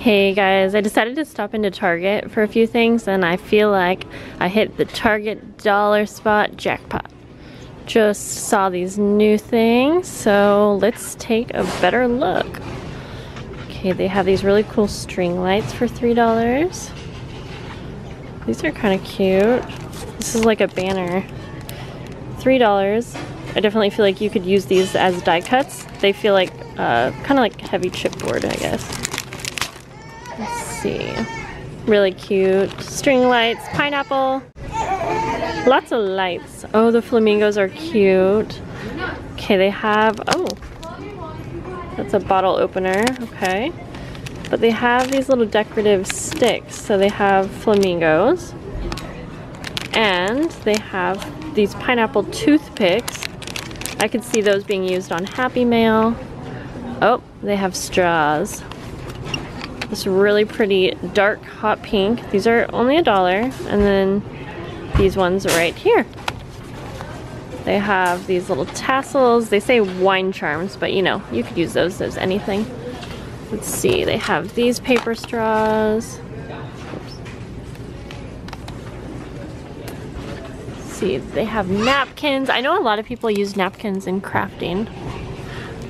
Hey guys, I decided to stop into Target for a few things and I feel like I hit the Target dollar spot jackpot. Just saw these new things, so let's take a better look. Okay, they have these really cool string lights for $3. These are kind of cute. This is like a banner. $3. I definitely feel like you could use these as die cuts. They feel like uh, kind of like heavy chipboard, I guess see. Really cute. String lights, pineapple. Lots of lights. Oh, the flamingos are cute. Okay, they have, oh, that's a bottle opener, okay. But they have these little decorative sticks. So they have flamingos. And they have these pineapple toothpicks. I could see those being used on Happy Mail. Oh, they have straws. This really pretty dark hot pink. These are only a dollar. And then these ones right here. They have these little tassels. They say wine charms, but you know, you could use those as anything. Let's see, they have these paper straws. see, they have napkins. I know a lot of people use napkins in crafting.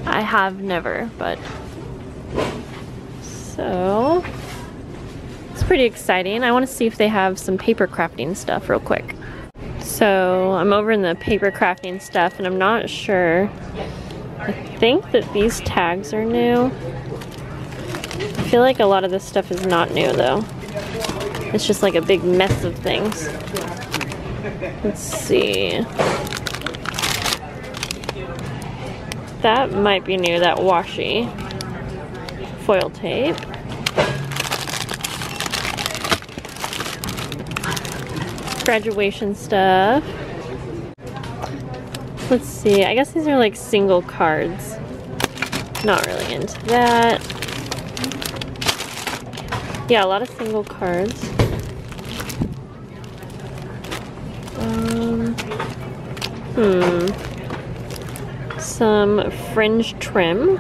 I have never, but so, it's pretty exciting. I want to see if they have some paper crafting stuff real quick. So, I'm over in the paper crafting stuff and I'm not sure. I think that these tags are new. I feel like a lot of this stuff is not new though. It's just like a big mess of things. Let's see. That might be new, that washi. Foil tape. graduation stuff. Let's see, I guess these are like single cards. Not really into that. Yeah, a lot of single cards. Um, hmm. Some fringe trim.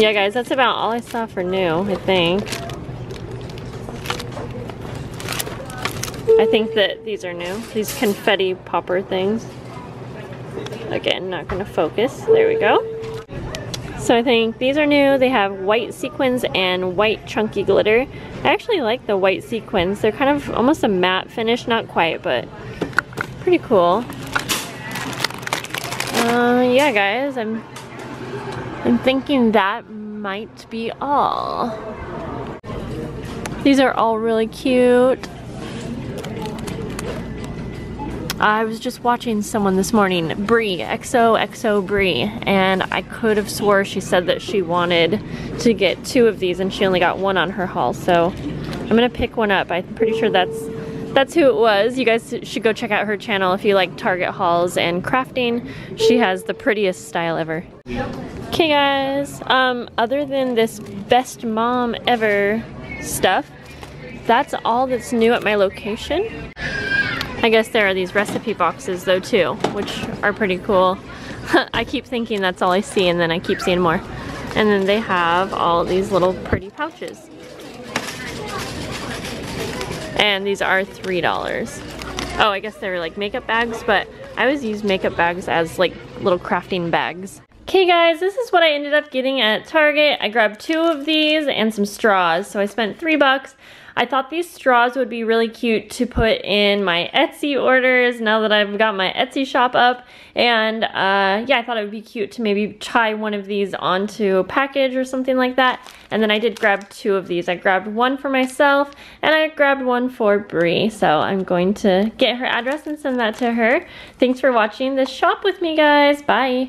Yeah, guys, that's about all I saw for new, I think. I think that these are new. These confetti popper things. Again, not gonna focus. There we go. So I think these are new. They have white sequins and white chunky glitter. I actually like the white sequins. They're kind of almost a matte finish, not quite, but pretty cool. Uh, yeah, guys, I'm I'm thinking that might be all. These are all really cute. I was just watching someone this morning, Brie, XOXO Brie, and I could have swore she said that she wanted to get two of these and she only got one on her haul, so I'm gonna pick one up. I'm pretty sure that's that's who it was. You guys should go check out her channel if you like Target hauls and crafting. She has the prettiest style ever. Okay guys, um, other than this best mom ever stuff, that's all that's new at my location. I guess there are these recipe boxes though too, which are pretty cool. I keep thinking that's all I see and then I keep seeing more. And then they have all these little pretty pouches. And these are $3. Oh, I guess they're like makeup bags, but I always use makeup bags as like little crafting bags. Okay guys, this is what I ended up getting at Target. I grabbed two of these and some straws. So I spent three bucks. I thought these straws would be really cute to put in my Etsy orders now that I've got my Etsy shop up. And uh, yeah, I thought it would be cute to maybe tie one of these onto a package or something like that. And then I did grab two of these. I grabbed one for myself and I grabbed one for Brie. So I'm going to get her address and send that to her. Thanks for watching this shop with me guys. Bye.